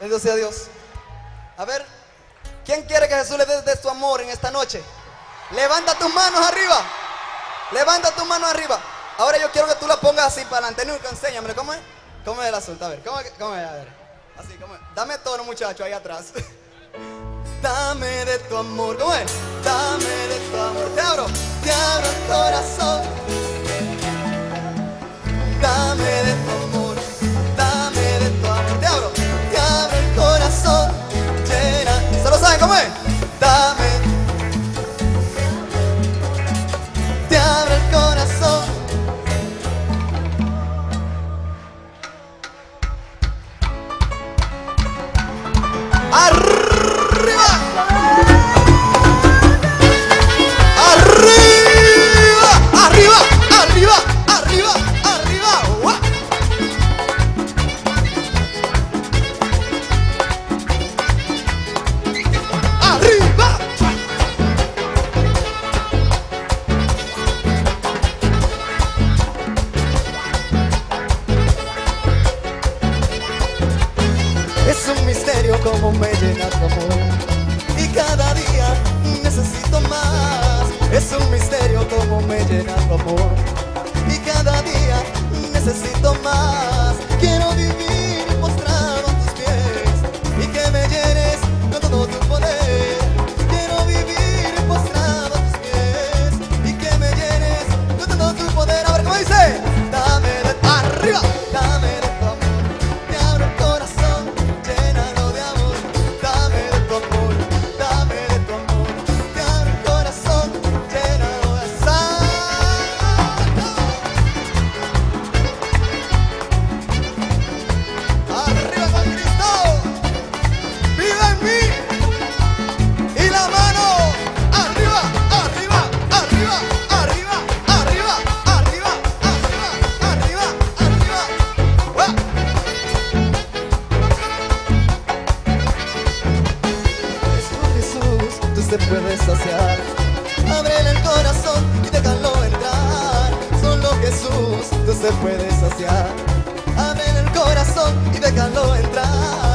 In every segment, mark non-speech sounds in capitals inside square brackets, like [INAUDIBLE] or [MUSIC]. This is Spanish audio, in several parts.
Bendito sea Dios. A ver, ¿quién quiere que Jesús le dé de su amor en esta noche? Levanta tus manos arriba. Levanta tus manos arriba. Ahora yo quiero que tú la pongas así para adelante. Nunca enséñame, ¿cómo es? ¿Cómo es el asunto? A ver, ¿cómo? ¿cómo es? A ver. Así, ¿cómo es? Dame tono, muchacho, ahí atrás. [LAUGHS] Dame de tu amor, ¿cómo es? Dame de tu amor. Te abro, te abro el corazón. me llenas de amor. se puede saciar. Abre el corazón y déjalo entrar.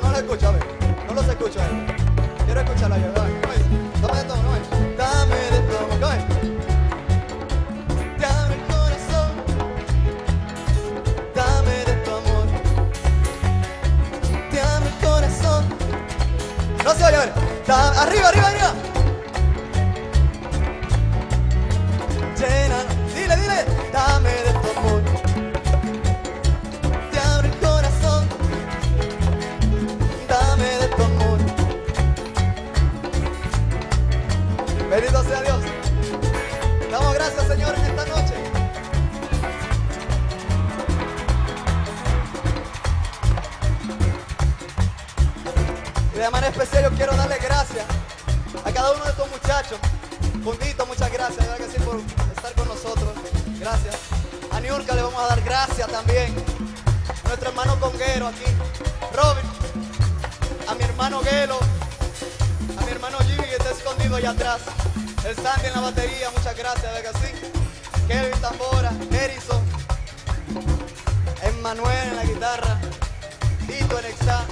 No los escucho, a ver. No los escucho, a ver. Quiero escucharlo yo, a ver. ¿Cómo dice? Dame de amor, ¿cómo es? Dame de amor, ¿cómo es? Te abro el corazón. Dame de tu amor. Te abro el corazón. No se oye, a ver. Arriba, arriba, especial yo quiero darle gracias a cada uno de estos muchachos. Fundito, muchas gracias, que sí, por estar con nosotros. Gracias. A Niurka le vamos a dar gracias también. A nuestro hermano Conguero aquí. Robin. A mi hermano Gelo. A mi hermano Jimmy que está escondido allá atrás. El Sandy en la batería, muchas gracias, de que sí. Kelvin Tambora, Erison. Emmanuel en la guitarra. Tito en Exa.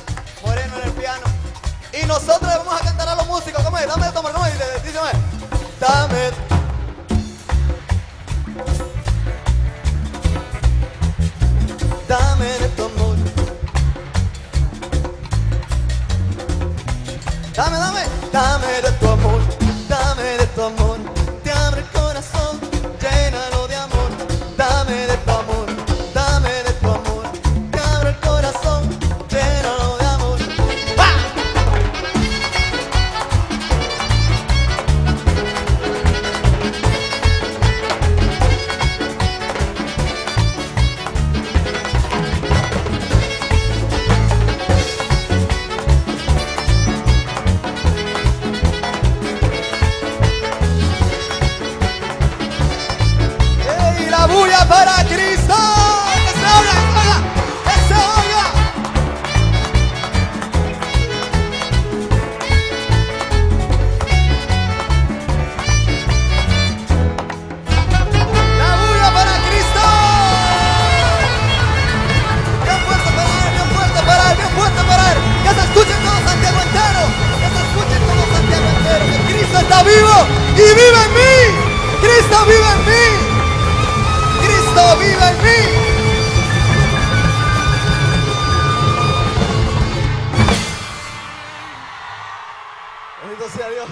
Nosotros vamos a cantar a los músicos. ¿Cómo es? Dame de tomar, ¿cómo es? Dígame. Dame vivo y vive en mí. Cristo vive en mí. Cristo vive en mí. Bendito sea Dios.